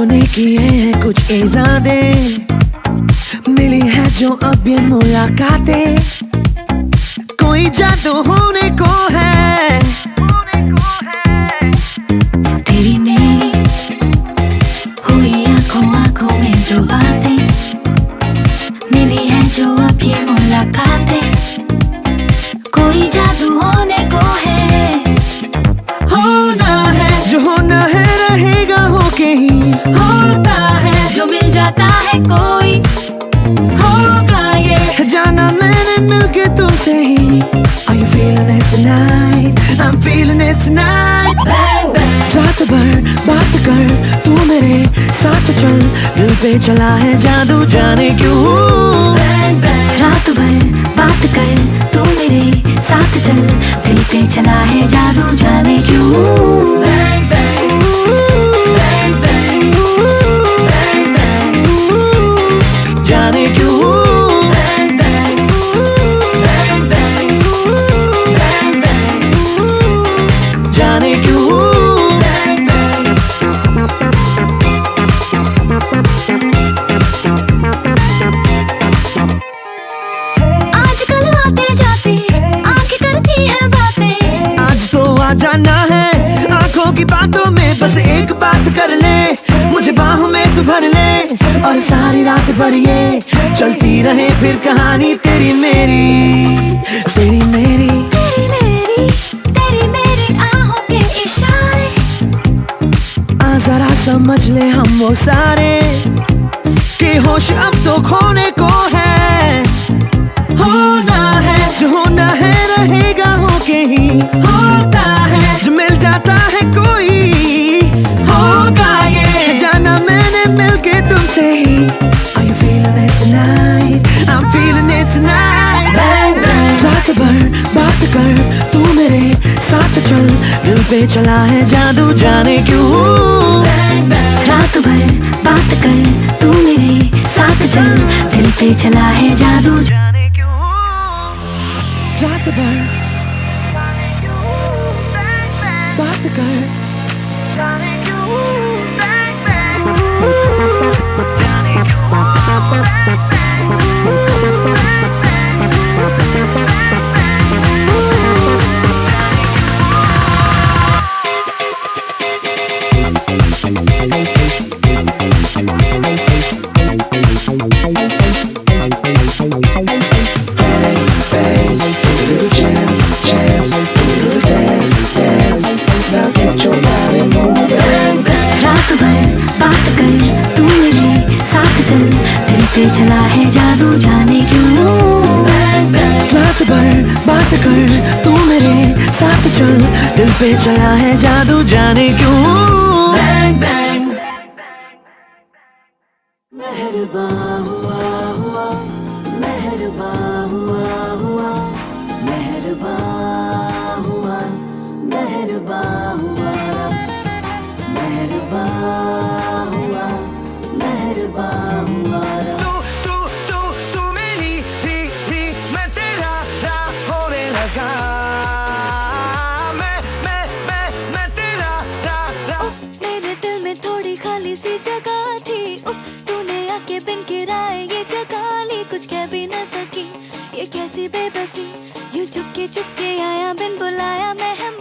तूने किए हैं कुछ इरादे। मिली है जो अब ये मुलाकातें। कोई जादू होने को है। तेरी मेरी हुई आँखों आँखों में जो बातें। जाता है कोई होगा ये जाना मैंने मिलके तुमसे ही Are you feeling it tonight? I'm feeling it tonight bang, bang. रात भर बात कर तू मेरे साथ चल दिल पे चला है जादू जाने क्यों bang, bang. रात भर बात कर तू मेरे साथ चल दिल पे चला है जादू जाने क्यों आते जाते आँखें करती है बातें। आज तो आ जाना है आँखों की बातों में बस एक बात कर ले। मुझे बाहों में तू भर ले और सारी रात भर ये चलती रहे फिर कहानी तेरी मेरी। तेरी मेरी। तेरी मेरी तेरी मेरी आहों के इशारे। आ जरा समझ ले हम वो सारे कि होश अब तो खोने को है। है बात कर तू मेरे साथ पे चला है जादू जाने क्यों. रात भर बात कर तू मेरे साथ चल दिल पे चला है जादू जाने क्यों रात भर बात कर जाने क्यों पे चला है जादू जाने क्यों रात भर बात कर तू मेरे साथ चल। दिल पे चला है जादू जाने क्यों. मेहरबा हुआ हुआ मेहरबा हुआ हुआ मेहरबा हुआ मेहरबा हुआ मेहरबा हुआ मेहरबा हुआ। आके ये जगह कुछ कह भी न सकी। ये कैसी बेबसी? यूँ चुपके चुपके आया, बिन बुलाया मेहमान